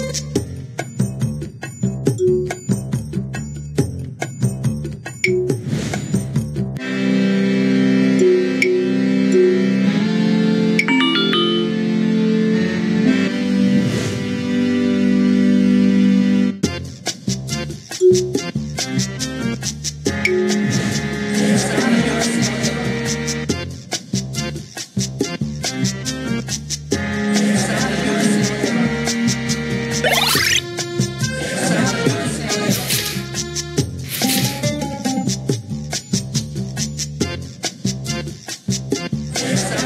you Jesus.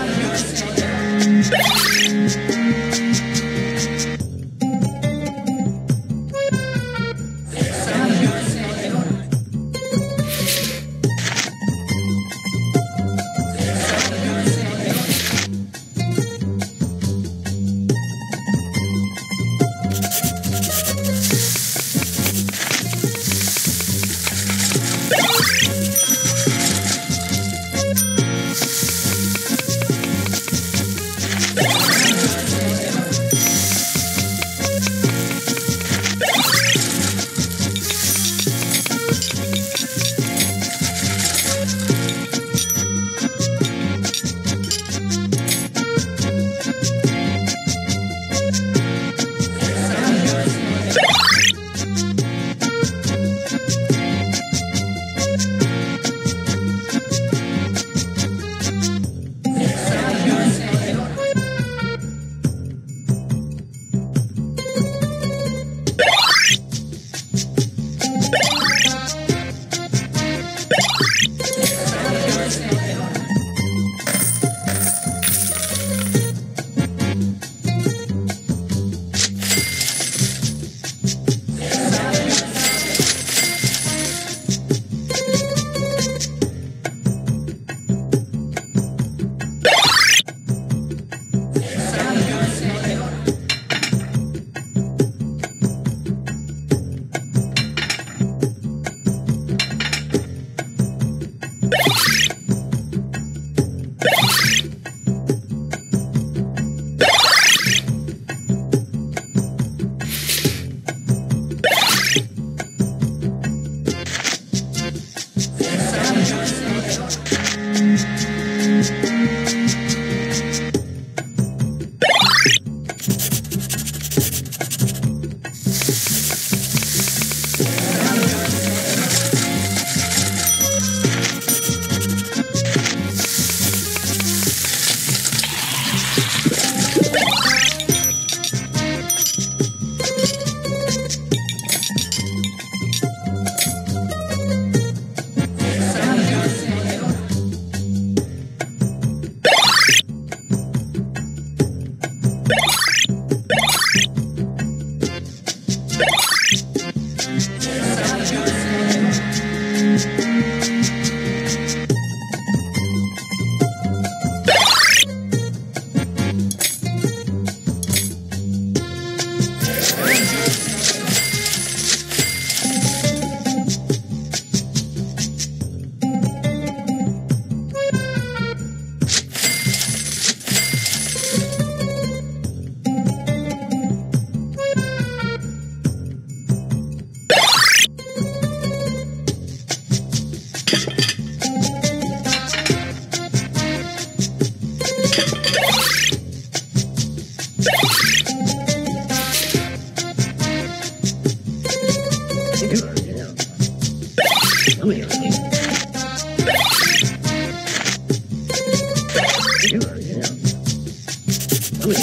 Good.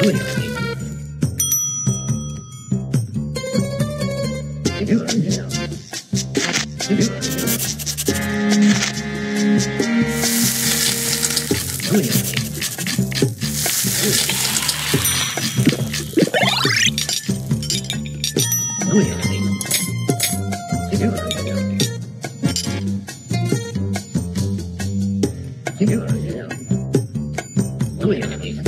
Good. Good. Julian.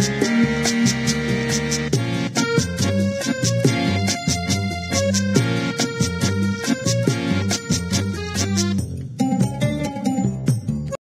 Peace.